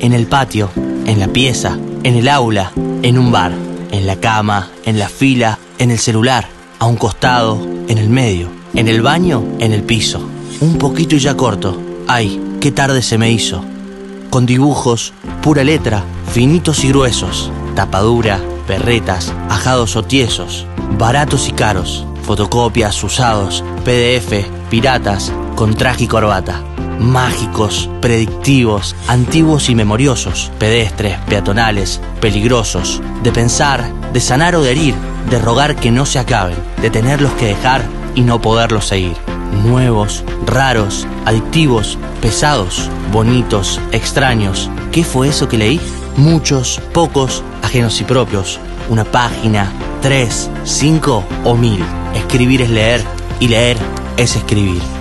en el patio, en la pieza, en el aula, en un bar, en la cama, en la fila, en el celular, a un costado, en el medio, en el baño, en el piso. Un poquito y ya corto. Ay, qué tarde se me hizo. Con dibujos, pura letra, finitos y gruesos, tapadura, perretas, ajados o tiesos, baratos y caros, fotocopias, usados, PDF, piratas, con traje y corbata mágicos, predictivos, antiguos y memoriosos, pedestres, peatonales, peligrosos, de pensar, de sanar o de herir, de rogar que no se acaben, de tenerlos que dejar y no poderlos seguir. Nuevos, raros, adictivos, pesados, bonitos, extraños. ¿Qué fue eso que leí? Muchos, pocos, ajenos y propios. Una página, tres, cinco o mil. Escribir es leer y leer es escribir.